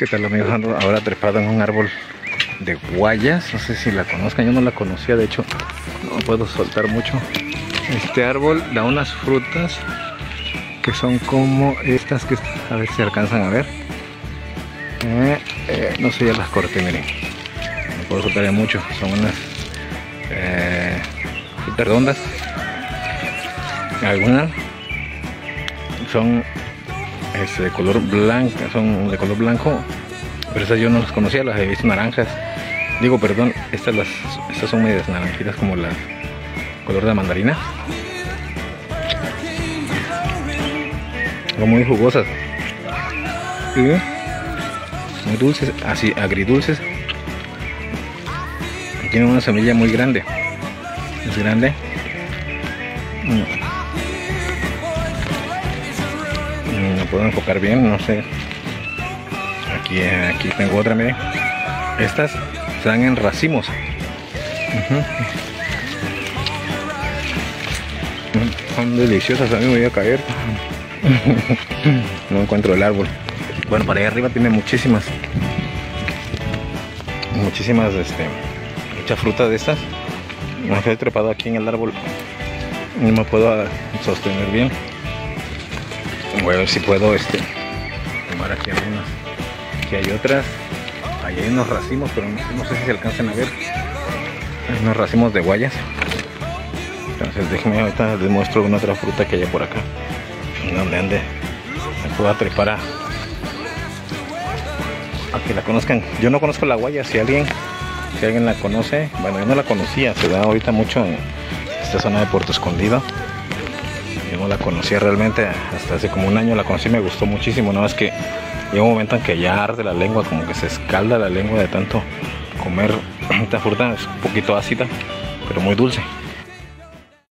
¿Qué tal amigos? Ando ahora trepado en un árbol de guayas. No sé si la conozcan, yo no la conocía, de hecho no puedo soltar mucho. Este árbol da unas frutas que son como estas que a ver si alcanzan a ver. Eh, eh, no sé, ya las corté, miren. No puedo soltar ya mucho. Son unas eh, redondas. Algunas son este, de color blanco, son de color blanco, pero esas yo no las conocía, las he visto naranjas. Digo, perdón, estas las estas son medias naranjitas como la color de mandarina. Son muy jugosas. Muy dulces, así agridulces. Tienen una semilla muy grande. Es grande. Mm. Puedo enfocar bien, no sé. Aquí, aquí tengo otra, miren. Estas están en racimos. Son deliciosas, a mí me voy a caer. no encuentro el árbol. Bueno, para allá arriba tiene muchísimas. Muchísimas, este, mucha fruta de estas. Me he trepado aquí en el árbol. No me puedo sostener bien. Voy a ver si puedo este, tomar aquí algunas. Aquí hay otras. Ahí hay unos racimos, pero no, sé si se alcanzan a ver. Hay unos racimos de guayas. Entonces déjenme ahorita les muestro una otra fruta que hay por acá. Donde ande. Me puedo trepar a, a que la conozcan. Yo no conozco la guaya, si alguien, si alguien la conoce, bueno yo no la conocía, se da ahorita mucho en esta zona de Puerto Escondido no la conocía realmente hasta hace como un año la conocí me gustó muchísimo nada más que llega un momento en que ya arde la lengua como que se escalda la lengua de tanto comer esta fruta es un poquito ácida pero muy dulce